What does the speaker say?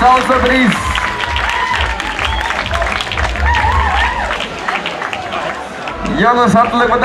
Salsa Breeze. Bedankt.